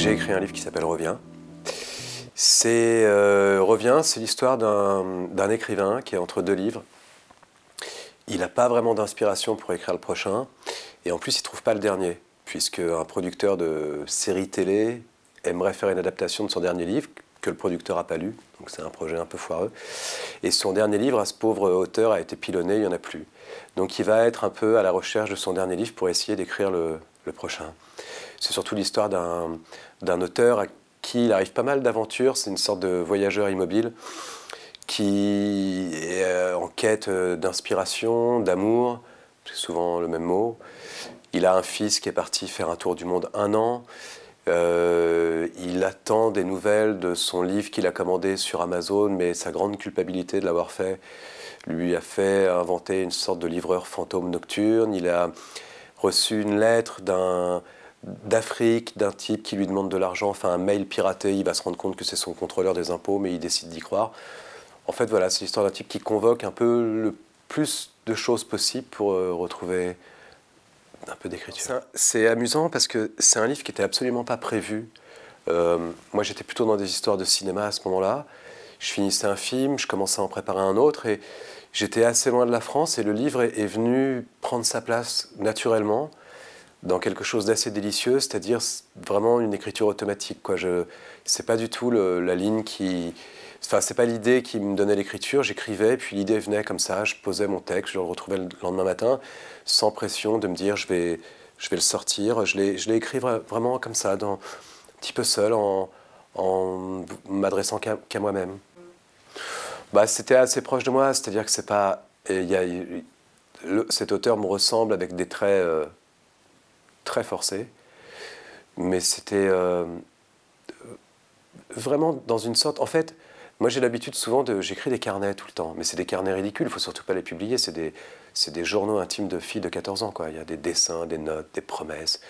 j'ai écrit un livre qui s'appelle Reviens. C'est euh, Reviens, c'est l'histoire d'un écrivain qui est entre deux livres. Il n'a pas vraiment d'inspiration pour écrire le prochain, et en plus il ne trouve pas le dernier, puisque un producteur de série télé aimerait faire une adaptation de son dernier livre que le producteur n'a pas lu, donc c'est un projet un peu foireux. Et son dernier livre, à ce pauvre auteur, a été pilonné, il n'y en a plus. Donc il va être un peu à la recherche de son dernier livre pour essayer d'écrire le, prochain. C'est surtout l'histoire d'un auteur à qui il arrive pas mal d'aventures, c'est une sorte de voyageur immobile qui est euh, en quête euh, d'inspiration, d'amour, c'est souvent le même mot. Il a un fils qui est parti faire un tour du monde un an. Euh, il attend des nouvelles de son livre qu'il a commandé sur Amazon, mais sa grande culpabilité de l'avoir fait lui a fait inventer une sorte de livreur fantôme nocturne. Il a reçu une lettre d'un d'Afrique, d'un type qui lui demande de l'argent, enfin un mail piraté, il va se rendre compte que c'est son contrôleur des impôts, mais il décide d'y croire. En fait, voilà, c'est l'histoire d'un type qui convoque un peu le plus de choses possibles pour euh, retrouver un peu d'écriture. C'est amusant parce que c'est un livre qui n'était absolument pas prévu. Euh, moi, j'étais plutôt dans des histoires de cinéma à ce moment-là. Je finissais un film, je commençais à en préparer un autre et j'étais assez loin de la France et le livre est, venu prendre sa place naturellement dans quelque chose d'assez délicieux, c'est-à-dire vraiment une écriture automatique. Quoi. Je, c'est pas du tout la ligne qui, enfin c'est pas l'idée qui me donnait l'écriture. J'écrivais, puis l'idée venait comme ça. Je posais mon texte, je le retrouvais le lendemain matin sans pression de me dire je vais, je vais le sortir. Je l'ai, je l'ai écrit vraiment comme ça, un petit peu seul, en, m'adressant qu'à, moi-même. Bah, c'était assez proche de moi, c'est-à-dire que c'est pas. Y a, cet auteur me ressemble avec des traits euh, très forcés, mais c'était euh, vraiment dans une sorte. En fait, moi, j'ai l'habitude souvent de. J'écris des carnets tout le temps, mais c'est des carnets ridicules, il faut surtout pas les publier. C'est des, des, journaux intimes de filles de 14 ans, quoi. Il y a des dessins, des notes, des promesses.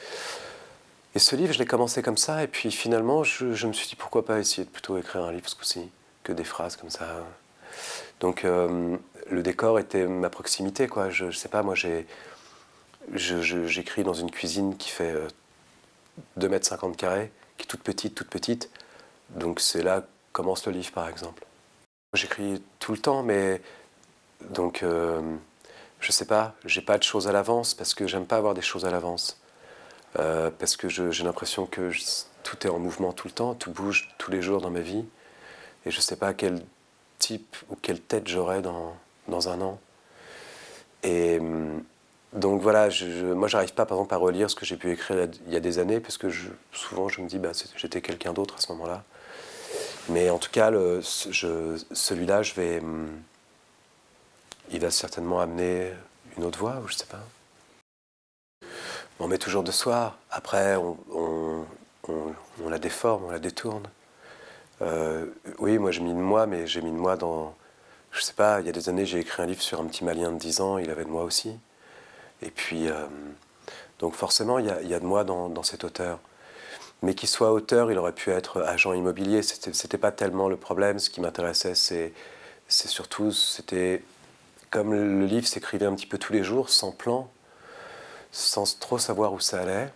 Et ce livre, je l'ai commencé comme ça, et puis finalement, je, me suis dit pourquoi pas essayer de plutôt écrire un livre ce coup-ci, que des phrases comme ça. Donc, euh, le décor était ma proximité, quoi. Je, je sais pas, moi, j'ai. J'écris dans une cuisine qui fait 2 euh, mètres 50 carrés, qui est toute petite, toute petite. Donc, c'est là commence le livre, par exemple. J'écris tout le temps, mais donc euh, je sais pas, j'ai pas de choses à l'avance parce que j'aime pas avoir des choses à l'avance. Euh, parce que j'ai l'impression que tout est en mouvement tout le temps, tout bouge tous les jours dans ma vie. Et je sais pas quel type ou quelle tête j'aurai dans, dans un an. Et donc voilà, moi j'arrive pas par exemple à relire ce que j'ai pu écrire il y a des années parce que souvent je me dis bah, j'étais quelqu'un d'autre à ce moment-là. Mais en tout cas, celui-là, je vais, hum, il va certainement amener une autre voix, ou je sais pas. On met toujours de soi. Après, on, la déforme, on la détourne. Euh, oui, moi j'ai mis de moi, mais j'ai mis de moi dans. Je sais pas, il y a des années, j'ai écrit un livre sur un petit Malien de 10 ans, il avait de moi aussi. Et puis, euh, donc forcément, il y, a, de moi dans cet auteur. Mais qu'il soit auteur, il aurait pu être agent immobilier. C'était, pas tellement le problème. Ce qui m'intéressait, c'est, c'est surtout, c'était comme le livre s'écrivait un petit peu tous les jours, sans plan, sans trop savoir où ça allait.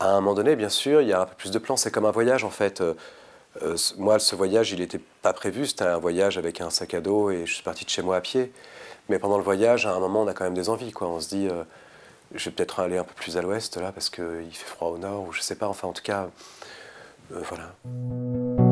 À un moment donné, bien sûr, il y a un peu plus de plans. C'est comme un voyage, en fait. Euh, euh, moi, ce voyage, il n'était pas prévu. C'était un voyage avec un sac à dos et je suis parti de chez moi à pied. Mais pendant le voyage, à un moment, on a quand même des envies. On se dit, euh, je vais peut-être aller un peu plus à l'ouest là parce qu'il fait froid au nord ou je sais pas. Enfin, en tout cas, euh, voilà.